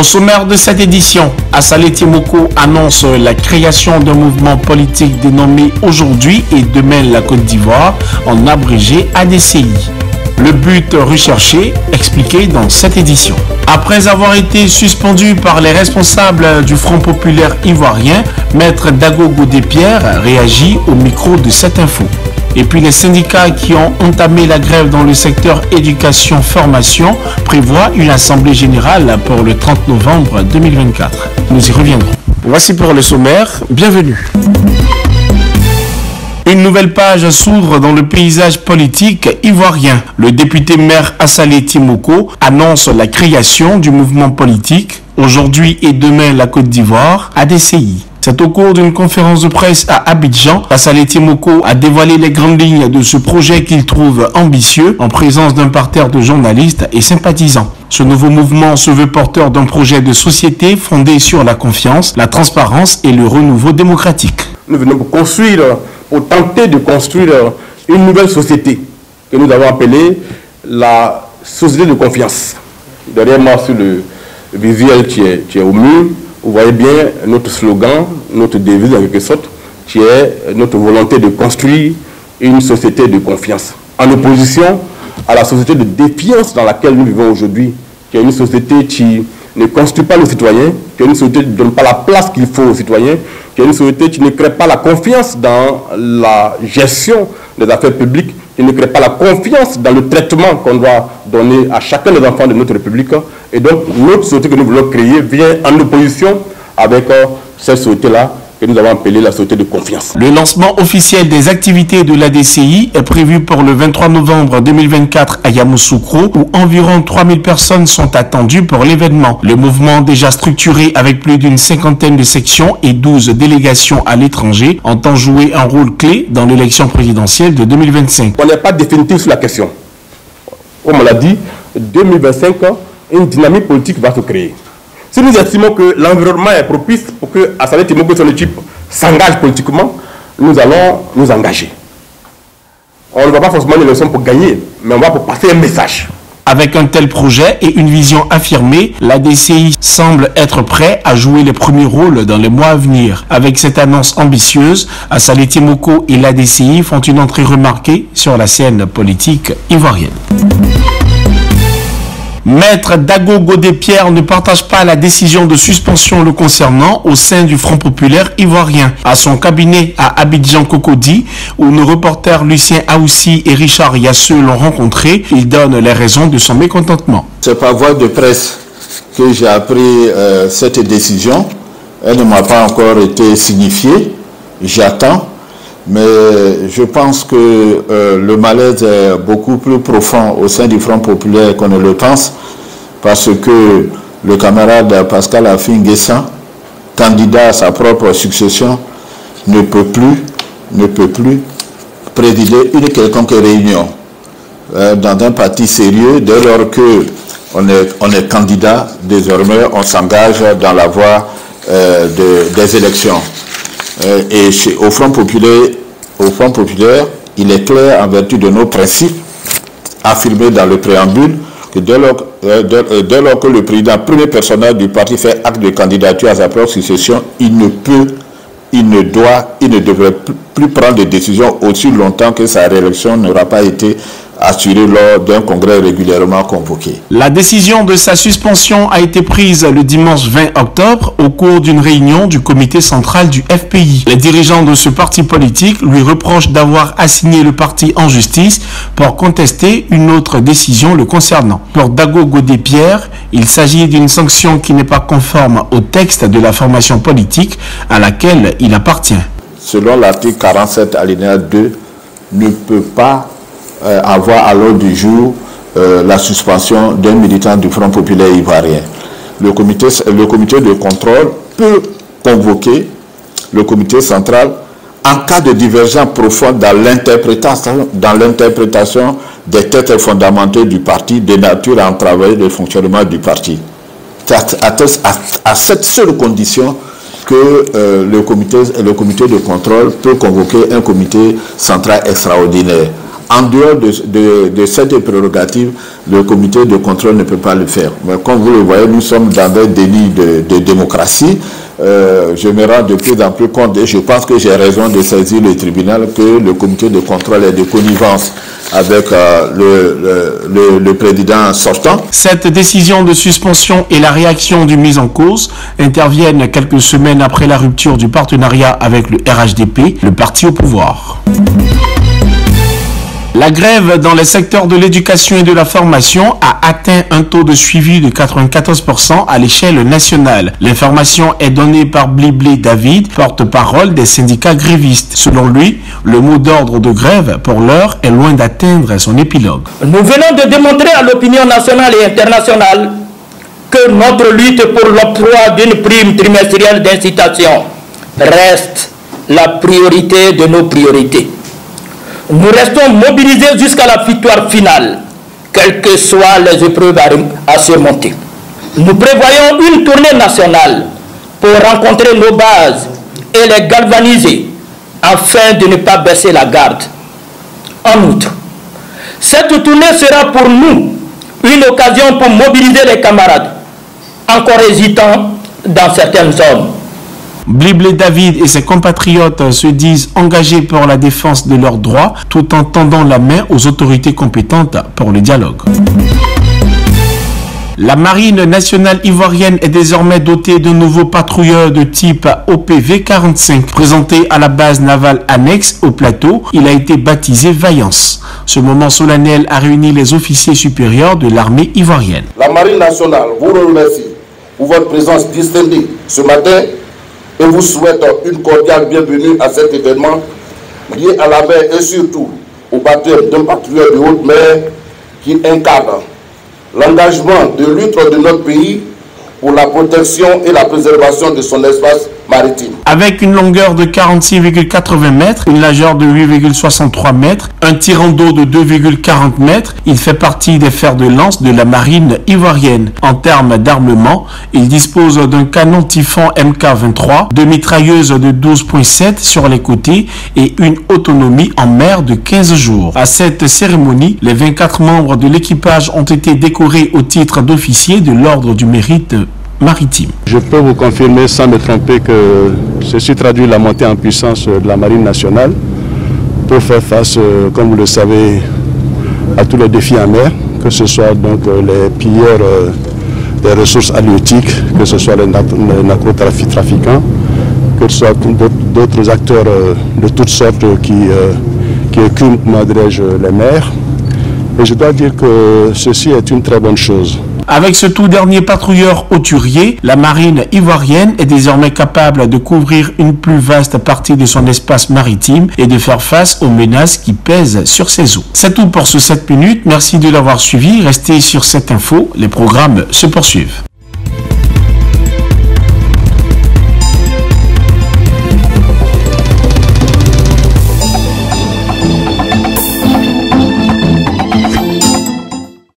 Au sommaire de cette édition, Assalé Timoko annonce la création d'un mouvement politique dénommé Aujourd'hui et Demain la Côte d'Ivoire, en abrégé ADCI. Le but recherché expliqué dans cette édition. Après avoir été suspendu par les responsables du Front populaire ivoirien, Maître Dagogo Despierres réagit au micro de cette info. Et puis les syndicats qui ont entamé la grève dans le secteur éducation-formation prévoient une assemblée générale pour le 30 novembre 2024. Nous y reviendrons. Voici pour le sommaire. Bienvenue. Une nouvelle page s'ouvre dans le paysage politique ivoirien. Le député maire Assalé Timoko annonce la création du mouvement politique aujourd'hui et demain la Côte d'Ivoire, ADCI. C'est au cours d'une conférence de presse à Abidjan, Assalé Timoko a dévoilé les grandes lignes de ce projet qu'il trouve ambitieux en présence d'un parterre de journalistes et sympathisants. Ce nouveau mouvement se veut porteur d'un projet de société fondé sur la confiance, la transparence et le renouveau démocratique. Nous venons pour construire, pour tenter de construire une nouvelle société que nous avons appelée la société de confiance. Derrière moi, sur le visuel qui est au mur, vous voyez bien notre slogan, notre devise en quelque sorte, qui est notre volonté de construire une société de confiance. En opposition à la société de défiance dans laquelle nous vivons aujourd'hui, qui est une société qui ne construit pas le citoyen, qui est une société qui ne donne pas la place qu'il faut aux citoyens, qui est une société qui ne crée pas la confiance dans la gestion des affaires publiques, qui ne crée pas la confiance dans le traitement qu'on doit donner à chacun des enfants de notre République. Et donc, notre société que nous voulons créer vient en opposition avec euh, cette société-là que nous avons appelée la société de confiance. Le lancement officiel des activités de l'ADCI est prévu pour le 23 novembre 2024 à Yamoussoukro, où environ 3000 personnes sont attendues pour l'événement. Le mouvement déjà structuré avec plus d'une cinquantaine de sections et 12 délégations à l'étranger entend jouer un rôle clé dans l'élection présidentielle de 2025. On n'est pas définitif sur la question. Comme on l'a dit, 2025, une dynamique politique va se créer. Si nous estimons que l'environnement est propice pour que Assalé Timoko son équipe s'engage politiquement, nous allons nous engager. On ne va pas forcément une élection pour gagner, mais on va pour passer un message. Avec un tel projet et une vision affirmée, la DCI semble être prêt à jouer les premiers rôles dans les mois à venir. Avec cette annonce ambitieuse, Assalé Timoko et la DCI font une entrée remarquée sur la scène politique ivoirienne. Maître Dago Godépierre ne partage pas la décision de suspension le concernant au sein du Front populaire ivoirien. À son cabinet à Abidjan Cocody, où nos reporters Lucien Aoussi et Richard Yasseux l'ont rencontré, il donne les raisons de son mécontentement. C'est par voie de presse que j'ai appris euh, cette décision. Elle ne m'a pas encore été signifiée. J'attends. Mais je pense que euh, le malaise est beaucoup plus profond au sein du Front populaire qu'on ne le pense, parce que le camarade Pascal Afin-Guessan, candidat à sa propre succession, ne peut plus, ne peut plus présider une quelconque réunion euh, dans un parti sérieux dès lors que on est, candidat, désormais on s'engage dans la voie euh, de, des élections. Et au Front populaire, au Front populaire, il est clair en vertu de nos principes affirmés dans le préambule que dès lors, euh, euh, que le président, premier personnel du parti, fait acte de candidature à sa propre succession, il ne peut, il ne doit, il ne devrait plus prendre de décision aussi longtemps que sa réélection n'aura pas été assurée lors d'un congrès régulièrement convoqué. La décision de sa suspension a été prise le dimanche 20 octobre au cours d'une réunion du comité central du FPI. Les dirigeants de ce parti politique lui reprochent d'avoir assigné le parti en justice pour contester une autre décision le concernant. Pour Dago Godépierre, il s'agit d'une sanction qui n'est pas conforme au texte de la formation politique à laquelle il appartient. Selon l'article 47 alinéa 2, ne peut pas euh, avoir à l'ordre du jour euh, la suspension d'un militant du Front populaire ivoirien. Le comité, le comité de contrôle peut convoquer le comité central en cas de divergence profonde dans l'interprétation, des têtes fondamentaux du parti, de nature à entraver le fonctionnement du parti. C'est à, cette seule condition que euh, le, comité, le comité de contrôle peut convoquer un comité central extraordinaire En dehors de, cette prérogative, le comité de contrôle ne peut pas le faire. Mais comme vous le voyez, nous sommes dans un déni de, démocratie. Euh, je me rends de plus en plus compte et je pense que j'ai raison de saisir le tribunal que le comité de contrôle est de connivence avec euh, le, le, président sortant. Cette décision de suspension et la réaction du mise en cause interviennent quelques semaines après la rupture du partenariat avec le RHDP, le parti au pouvoir. La grève dans les secteurs de l'éducation et de la formation a atteint un taux de suivi de 94% à l'échelle nationale. L'information est donnée par Bliblé David, porte-parole des syndicats grévistes. Selon lui, le mot d'ordre de grève pour l'heure est loin d'atteindre son épilogue. Nous venons de démontrer à l'opinion nationale et internationale que notre lutte pour l'octroi d'une prime trimestrielle d'incitation reste la priorité de nos priorités. Nous restons mobilisés jusqu'à la victoire finale, quelles que soient les épreuves à, surmonter. Nous prévoyons une tournée nationale pour rencontrer nos bases et les galvaniser afin de ne pas baisser la garde. En outre, cette tournée sera pour nous une occasion pour mobiliser les camarades encore hésitants dans certaines zones Bliblé David et ses compatriotes se disent engagés pour la défense de leurs droits tout en tendant la main aux autorités compétentes pour le dialogue. La marine nationale ivoirienne est désormais dotée d'un nouveau patrouilleur de type OPV-45. Présenté à la base navale annexe au plateau, il a été baptisé Vaillance. Ce moment solennel a réuni les officiers supérieurs de l'armée ivoirienne. La marine nationale vous remercie pour votre présence distinguée ce matin et vous souhaite une cordiale bienvenue à cet événement lié à la mer et surtout au baptême d'un patrouilleur de haute mer qui incarne l'engagement de lutte de notre pays pour la protection et la préservation de son espace Avec une longueur de 46,80 mètres, une largeur de 8,63 mètres, un tirant d'eau de 2,40 mètres, il fait partie des fers de lance de la marine ivoirienne. En termes d'armement, il dispose d'un canon Typhon MK23, de mitrailleuses de 12,7 sur les côtés et une autonomie en mer de 15 jours. À cette cérémonie, les 24 membres de l'équipage ont été décorés au titre d'officier de l'ordre du mérite Je peux vous confirmer sans me tromper que ceci traduit la montée en puissance de la marine nationale pour faire face, euh, comme vous le savez, à tous les défis en mer, que ce soit donc euh, les pilleurs euh, des ressources halieutiques, que ce soit les, narcotrafiquants, que ce soit d'autres acteurs de toutes sortes qui, qui écument, les mers. Et je dois dire que ceci est une très bonne chose. Avec ce tout dernier patrouilleur auturier, la marine ivoirienne est désormais capable de couvrir une plus vaste partie de son espace maritime et de faire face aux menaces qui pèsent sur ses eaux. C'est tout pour ce 7 minutes. Merci de l'avoir suivi. Restez sur cette info. Les programmes se poursuivent.